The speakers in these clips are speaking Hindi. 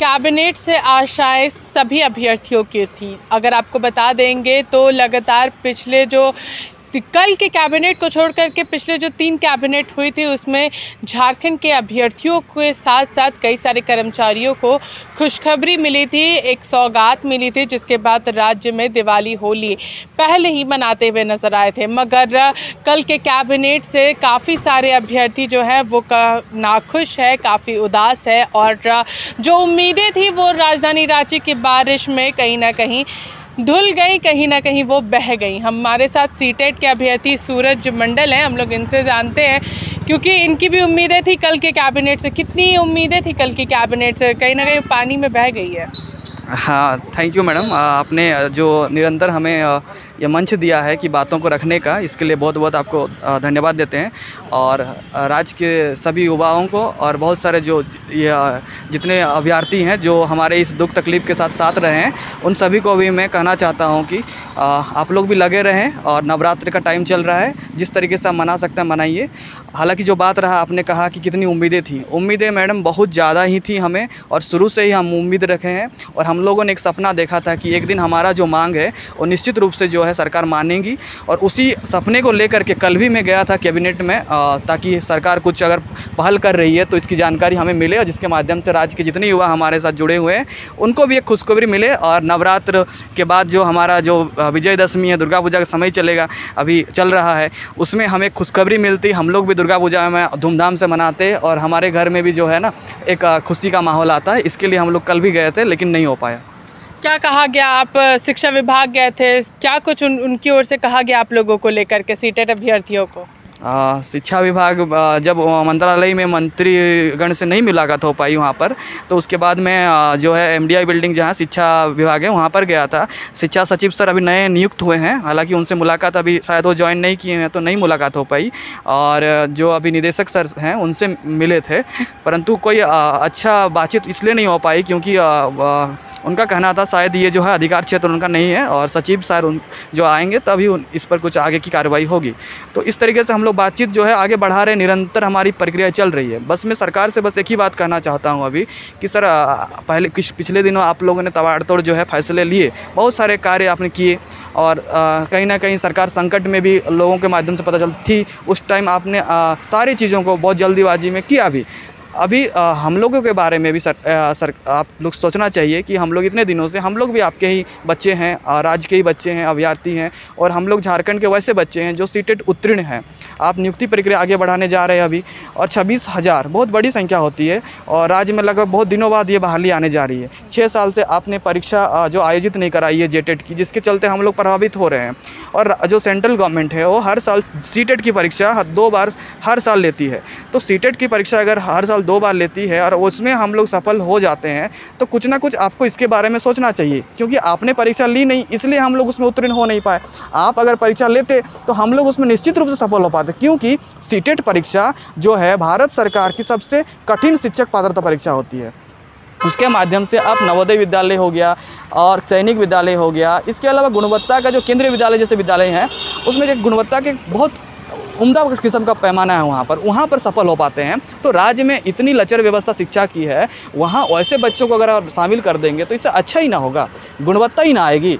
कैबिनेट से आशाएँ सभी अभ्यर्थियों की थी। अगर आपको बता देंगे तो लगातार पिछले जो कल के कैबिनेट को छोड़ करके पिछले जो तीन कैबिनेट हुई थी, उसमें झारखंड के अभ्यर्थियों के साथ साथ कई सारे कर्मचारियों को खुशखबरी मिली थी, एक सौगात मिली थी, जिसके बाद राज्य में दिवाली होली पहले ही मनाते हुए नज़र आए थे। मगर कल के कैबिनेट से काफ़ी सारे अभ्यर्थी जो हैं, वो नाखुश है, काफ़ी उदास है और जो उम्मीदें थी, वो राजधानी रांची की बारिश में कहीं ना कहीं धुल गई, कहीं ना कहीं वो बह गई। हमारे साथ सीटेट के अभ्यर्थी सूरज मंडल हैं, हम लोग इनसे जानते हैं, क्योंकि इनकी भी उम्मीदें थी कल के कैबिनेट से। कितनी उम्मीदें थी कल की कैबिनेट से? कहीं ना कहीं पानी में बह गई है। हाँ थैंक यू मैडम। आपने जो निरंतर हमें ये मंच दिया है कि बातों को रखने का। इसके लिए बहुत बहुत आपको धन्यवाद देते हैं। और राज्य के सभी युवाओं को और बहुत सारे जो ये जितने अभ्यर्थी हैं, जो हमारे इस दुख तकलीफ़ के साथ साथ रहे हैं, उन सभी को भी मैं कहना चाहता हूँ कि आप लोग भी लगे रहें और नवरात्र का टाइम चल रहा है। जिस तरीके से मना सकते हैं, मनाइए। हालाँकि जो बात रहा, आपने कहा कि कितनी उम्मीदें थी। उम्मीदें मैडम बहुत ज़्यादा ही थी हमें और शुरू से ही हम उम्मीद रखे हैं। और हम लोगों ने एक सपना देखा था कि एक दिन हमारा जो मांग है, वो निश्चित रूप से जो है सरकार मानेगी। और उसी सपने को लेकर के कल भी मैं गया था कैबिनेट में ताकि सरकार कुछ अगर पहल कर रही है तो इसकी जानकारी हमें मिले और जिसके माध्यम से राज्य के जितने युवा हमारे साथ जुड़े हुए हैं, उनको भी एक खुशखबरी मिले और नवरात्र के बाद जो हमारा जो विजयदशमी है दुर्गा पूजा का समय चलेगा, अभी चल रहा है, उसमें हमें खुशखबरी मिलती, हम लोग भी दुर्गा पूजा में धूमधाम से मनाते और हमारे घर में भी जो है ना, एक खुशी का माहौल आता है, इसके लिए हम लोग कल भी गए थे, लेकिन नहीं हो पाया। क्या कहा गया आप? शिक्षा विभाग गए थे। क्या कुछ उन, उनकी ओर से कहा गया आप लोगों को लेकर के सीटेड अभ्यर्थियों को? आ, शिक्षा विभाग जब मंत्रालय में मंत्रीगण से नहीं मुलाकात हो पाई वहाँ पर तो उसके बाद मैं जो है एमडीआई बिल्डिंग जहाँ शिक्षा विभाग है वहाँ पर गया था। शिक्षा सचिव सर अभी नए नियुक्त हुए हैं। हालाँकि उनसे मुलाकात अभी शायद वो ज्वाइन नहीं किए हैं तो नहीं मुलाकात हो पाई। और जो अभी निदेशक सर हैं उनसे मिले थे। परंतु कोई अच्छा बातचीत इसलिए नहीं हो पाई क्योंकि उनका कहना था शायद ये जो है अधिकार क्षेत्र उनका नहीं है और सचिव सर उन जो आएँगे तभी उन इस पर कुछ आगे की कार्रवाई होगी। तो इस तरीके से हम लोग बातचीत जो है आगे बढ़ा रहे निरंतर हमारी प्रक्रिया चल रही है। बस मैं सरकार से बस एक ही बात कहना चाहता हूँ अभी कि सर पहले किस पिछले दिनों आप लोगों ने तबाड़तोड़ जो है फैसले लिए बहुत सारे कार्य आपने किए और कहीं ना कहीं सरकार संकट में भी लोगों के माध्यम से पता चलती थी। उस टाइम आपने आ, सारी चीज़ों को बहुत जल्दीबाजी में किया भी। अभी आ, हम लोगों के बारे में भी सर, आ, सर आप लोग सोचना चाहिए कि हम लोग इतने दिनों से हम लोग भी आपके ही बच्चे हैं राज्य के ही बच्चे हैं अभ्यार्थी हैं और हम लोग झारखंड के वैसे बच्चे हैं जो सीटेड उत्तीर्ण हैं। आप नियुक्ति प्रक्रिया आगे बढ़ाने जा रहे हैं अभी, और छब्बीस हज़ार, बहुत बड़ी संख्या होती है, और राज्य में लगभग बहुत दिनों बाद ये बहाली आने जा रही है। छः साल से आपने परीक्षा जो आयोजित नहीं कराई है जेटेट की, जिसके चलते हम लोग प्रभावित हो रहे हैं, और जो सेंट्रल गवर्नमेंट है, वो हर साल सीटेट की परीक्षा दो बार हर साल लेती है। तो सीटेट की परीक्षा अगर हर साल दो बार लेती है, और उसमें हम लोग सफल हो जाते हैं तो कुछ ना कुछ आपको इसके बारे में सोचना चाहिए, क्योंकि आपने परीक्षा ली नहीं, इसलिए हम लोग उसमें उत्तीर्ण हो नहीं पाए। आप अगर परीक्षा लेते तो हम लोग उसमें निश्चित रूप से सफल हो पाते। क्योंकि सीटेट परीक्षा जो है, भारत सरकार की सबसे कठिन शिक्षक पात्रता परीक्षा होती है। उसके माध्यम से आप नवोदय विद्यालय हो गया और सैनिक विद्यालय हो गया। इसके अलावा गुणवत्ता का जो केंद्रीय विद्यालय जैसे विद्यालय हैं, उसमें गुणवत्ता के बहुत उम्दा किस्म का पैमाना है वहाँ पर। वहाँ पर सफल हो पाते हैं। तो राज्य में इतनी लचर व्यवस्था शिक्षा की है, वहाँ वैसे बच्चों को अगर आप शामिल कर देंगे तो इससे अच्छा ही ना होगा, गुणवत्ता ही ना आएगी।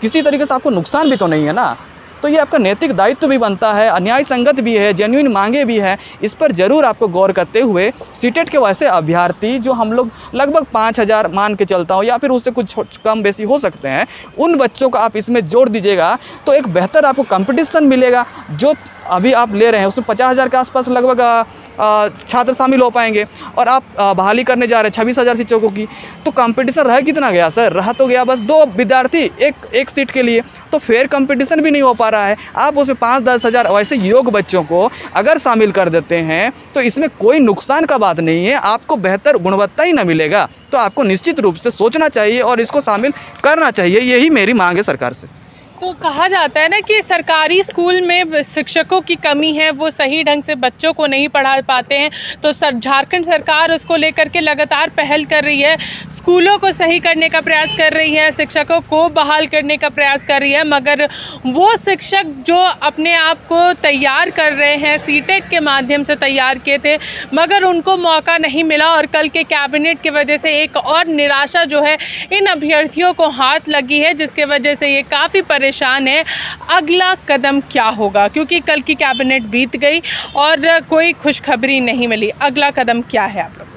किसी तरीके से आपको नुकसान भी तो नहीं है ना। तो ये आपका नैतिक दायित्व भी बनता है, अन्याय संगत भी है जेन्यून मांगे भी हैं, इस पर ज़रूर आपको गौर करते हुए सीटेट के वैसे अभ्यर्थी जो हम लोग लगभग पाँच हज़ार मान के चलता हूँ या फिर उससे कुछ कम बेसी हो सकते हैं, उन बच्चों को आप इसमें जोड़ दीजिएगा तो एक बेहतर आपको कंपटीशन मिलेगा, जो अभी आप ले रहे हैं, उसमें पचास हज़ार के आसपास लगभग छात्र शामिल हो पाएँगे। और आप बहाली करने जा रहे हैं छब्बीस हज़ार शिक्षकों की तो कंपटीशन रह कितना गया, सर? रहा तो गया बस दो विद्यार्थी एक एक सीट के लिए। तो फेयर कंपटीशन भी नहीं हो पा रहा है। आप उसमें पाँच, दस हज़ार, वैसे योग बच्चों को अगर शामिल कर देते हैं तो इसमें कोई नुकसान का बात नहीं है। आपको बेहतर गुणवत्ता ही ना मिलेगा। तो आपको निश्चित रूप से सोचना चाहिए और इसको शामिल करना चाहिए। यही मेरी मांग है सरकार से। तो कहा जाता है ना कि सरकारी स्कूल में शिक्षकों की कमी है, वो सही ढंग से बच्चों को नहीं पढ़ा पाते हैं। तो सर, झारखंड सरकार उसको लेकर के लगातार पहल कर रही है। स्कूलों को सही करने का प्रयास कर रही है, शिक्षकों को बहाल करने का प्रयास कर रही है, मगर वो शिक्षक जो अपने आप को तैयार कर रहे हैं सी के माध्यम से तैयार किए थे, मगर उनको मौका नहीं मिला और कल के कैबिनेट की वजह से एक और निराशा जो है, इन अभ्यर्थियों को हाथ लगी है, जिसके वजह से ये काफ़ी है। अगला कदम क्या होगा? क्योंकि कल की कैबिनेट बीत गई और कोई खुशखबरी नहीं मिली। अगला कदम क्या है आप लोग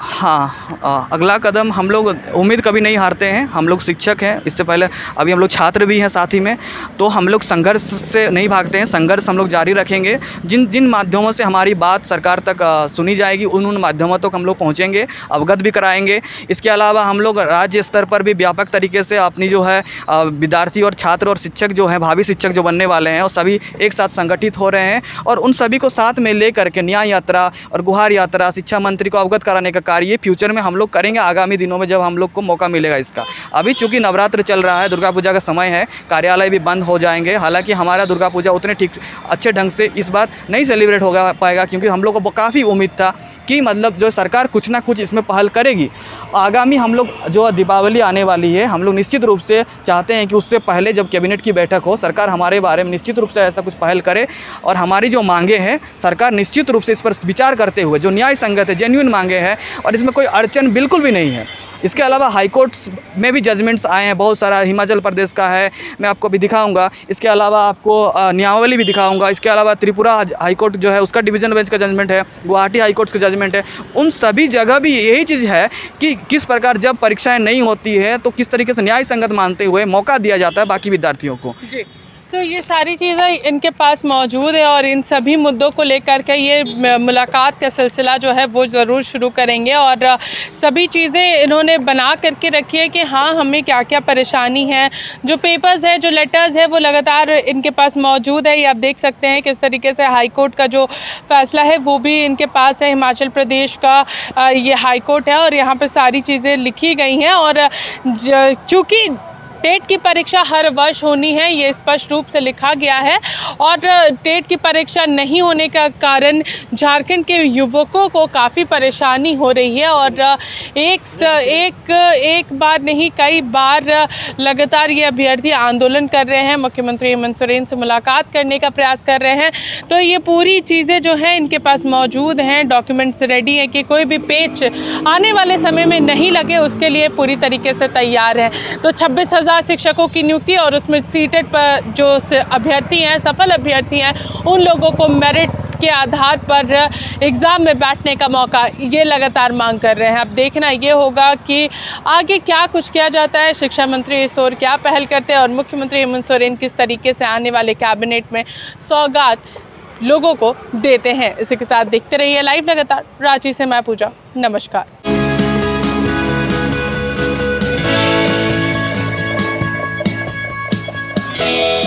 हाँ अगला कदम हम लोग उम्मीद कभी नहीं हारते हैं। हम लोग शिक्षक हैं। इससे पहले अभी हम लोग छात्र भी हैं साथ ही में। तो हम लोग संघर्ष से नहीं भागते हैं। संघर्ष हम लोग जारी रखेंगे। जिन जिन माध्यमों से हमारी बात सरकार तक सुनी जाएगी, उन उन माध्यमों तक हम लोग पहुँचेंगे, अवगत भी कराएँगे। इसके अलावा हम लोग राज्य स्तर पर भी व्यापक तरीके से अपनी जो है विद्यार्थी और छात्र और शिक्षक जो हैं, भावी शिक्षक जो बनने वाले हैं वो सभी एक साथ संगठित हो रहे हैं। और उन सभी को साथ में ले करके न्याय यात्रा और गुहार यात्रा, शिक्षा मंत्री को अवगत कराने का कार्य फ्यूचर में हम लोग करेंगे आगामी दिनों में जब हम लोग को मौका मिलेगा इसका। अभी चूँकि नवरात्र चल रहा है, दुर्गा पूजा का समय है, कार्यालय भी बंद हो जाएँगे। हालाँकि हमारा दुर्गा पूजा उतने ठीक, अच्छे ढंग से इस बार नहीं सेलिब्रेट होगा पाएगा क्योंकि हम लोग को काफ़ी उम्मीद था कि मतलब जो सरकार कुछ ना कुछ इसमें पहल करेगी। आगामी हम लोग जो दीपावली आने वाली है, हम लोग निश्चित रूप से चाहते हैं कि उससे पहले जब कैबिनेट की बैठक हो, सरकार हमारे बारे में निश्चित रूप से ऐसा कुछ पहल करे और हमारी जो मांगे हैं, सरकार निश्चित रूप से इस पर विचार करते हुए, जो न्याय संगत है जेन्यून मांगे हैं और इसमें कोई अड़चन बिल्कुल भी नहीं है। इसके अलावा हाई कोर्ट्स में भी जजमेंट्स आए हैं, बहुत सारा हिमाचल प्रदेश का है, मैं आपको भी दिखाऊँगा। इसके अलावा आपको न्यावली भी दिखाऊँगा। इसके अलावा त्रिपुरा हाई कोर्ट जो है, उसका डिवीज़न बेंच का जजमेंट है, गुवाहाटी हाई कोर्ट्स का जजमेंट है। उन सभी जगह भी यही चीज़ है कि किस प्रकार जब परीक्षाएँ नहीं होती है तो किस तरीके से न्याय संगत मानते हुए मौका दिया जाता है बाकी विद्यार्थियों को। तो ये सारी चीज़ें इनके पास मौजूद है और इन सभी मुद्दों को लेकर के ये मुलाकात का सिलसिला जो है वो ज़रूर शुरू करेंगे और सभी चीज़ें इन्होंने बना करके रखी है कि हाँ हमें क्या क्या परेशानी है। जो पेपर्स है, जो लेटर्स है, वो लगातार इनके पास मौजूद है। ये आप देख सकते हैं किस तरीके से हाई कोर्ट का जो फैसला है, वो भी इनके पास है। हिमाचल प्रदेश का ये हाई कोर्ट है और यहाँ पर सारी चीज़ें लिखी गई हैं और चूँकि टेट की परीक्षा हर वर्ष होनी है, ये स्पष्ट रूप से लिखा गया है। और टेट की परीक्षा नहीं होने का कारण झारखंड के युवकों को काफ़ी परेशानी हो रही है। और एक एक एक बार नहीं, कई बार लगातार ये अभ्यर्थी आंदोलन कर रहे हैं। मुख्यमंत्री हेमंत सोरेन से मुलाकात करने का प्रयास कर रहे हैं। तो ये पूरी चीज़ें जो हैं, इनके पास मौजूद हैं, डॉक्यूमेंट्स रेडी हैं कि कोई भी पेच आने वाले समय में नहीं लगे, उसके लिए पूरी तरीके से तैयार है। तो छब्बीस हज़ार शिक्षकों की नियुक्ति और उसमें सीटेड पर जो अभ्यर्थी हैं, सफल अभ्यर्थी हैं, उन लोगों को मेरिट के आधार पर एग्ज़ाम में बैठने का मौका ये लगातार मांग कर रहे हैं। अब देखना ये होगा कि आगे क्या कुछ किया जाता है। शिक्षा मंत्री इस ओर क्या पहल करते हैं और मुख्यमंत्री हेमंत सोरेन किस तरीके से आने वाले कैबिनेट में सौगात लोगों को देते हैं। इसी के साथ देखते रहिए लाइव लगातार। रांची से मैं पूजा। नमस्कार। Bye.